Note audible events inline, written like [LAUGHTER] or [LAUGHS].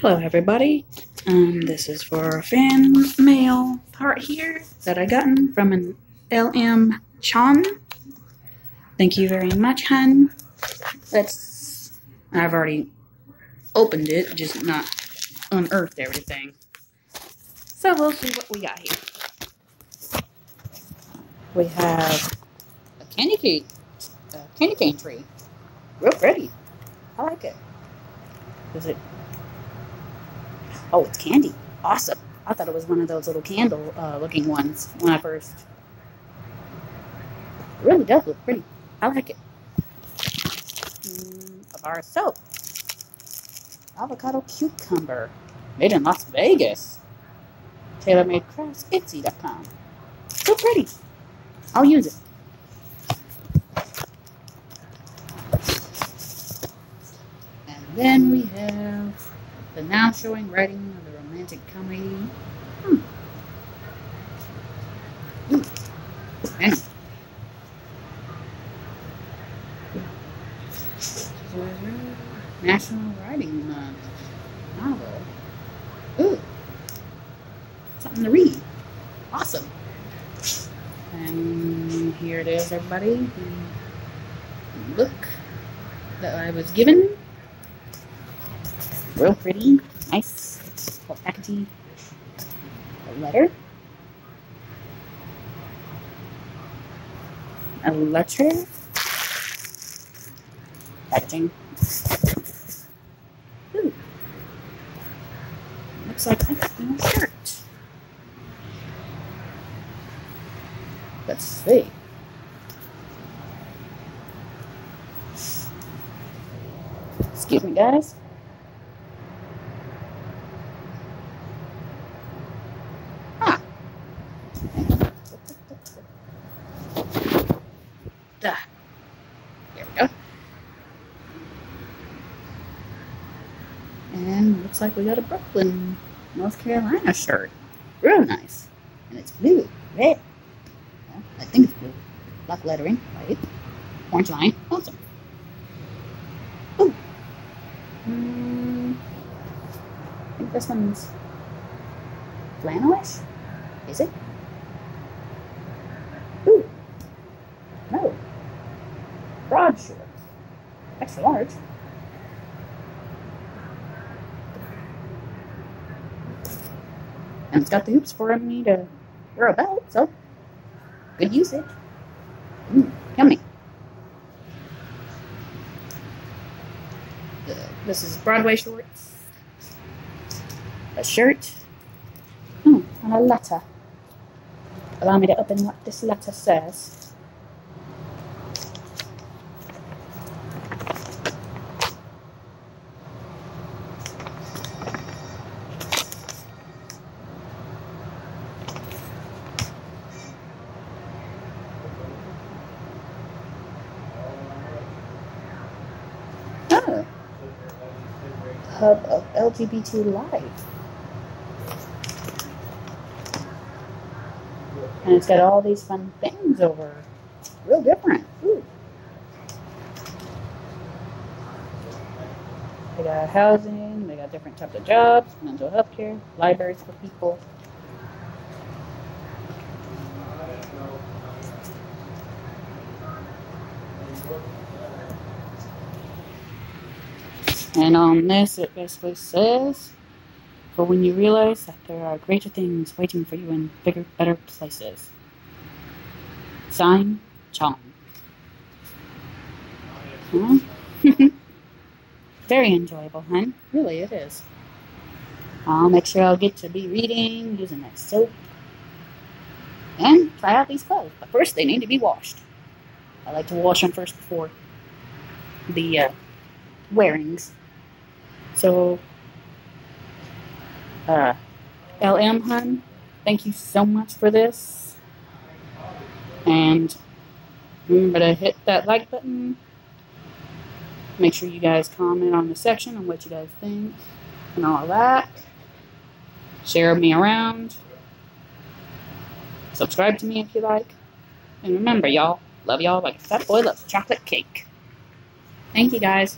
Hello, everybody. Um, this is for a fan mail part here that I gotten from an LM Chan. Thank you very much, hun. Let's. I've already opened it, just not unearthed everything. So we'll see what we got here. We have a candy cane, a candy cane tree. Real pretty. I like it. Is it Oh, it's candy. Awesome. I thought it was one of those little candle uh, looking ones when I first. It really does look pretty. I like it. Mm, a bar of soap. Avocado cucumber. Made in Las Vegas. TaylorMade Crafts, Etsy.com. So pretty. I'll use it. And then we have the now showing writing of the romantic comedy. Hmm. Ooh. Man. National Writing Month novel. Ooh. Something to read. Awesome. And here it is, everybody. Look that I was given real pretty, nice. A letter. A letter. Packaging. Ooh. Looks like I got a shirt. Let's see. Excuse me, guys. There we go. And looks like we got a Brooklyn, North Carolina shirt. Real nice. And it's blue, red. Well, I think it's blue. Black lettering, white. Orange line. Awesome. Ooh. Mm, I think this one's flannelish. Is it? Ooh. No broad shorts. Extra large. And it's got the hoops for me to wear a belt, so good usage. Mm, yummy. Uh, this is Broadway shorts. A shirt. Hmm, and a letter. Allow me to open what this letter says. Hub of LGBT Life. And it's got all these fun things over. Real different. Ooh. They got housing, they got different types of jobs, mental health care, libraries for people. And on this, it basically says, for when you realize that there are greater things waiting for you in bigger, better places. Sign, Chong. Huh? [LAUGHS] Very enjoyable, hun. Really, it is. I'll make sure I'll get to be reading, using that soap, and try out these clothes. But first, they need to be washed. I like to wash them first before the uh, wearings. So, uh, LM Hun, thank you so much for this. And remember to hit that like button. Make sure you guys comment on the section on what you guys think and all that. Share me around. Subscribe to me if you like. And remember, y'all, love y'all like a fat boy loves chocolate cake. Thank you, guys.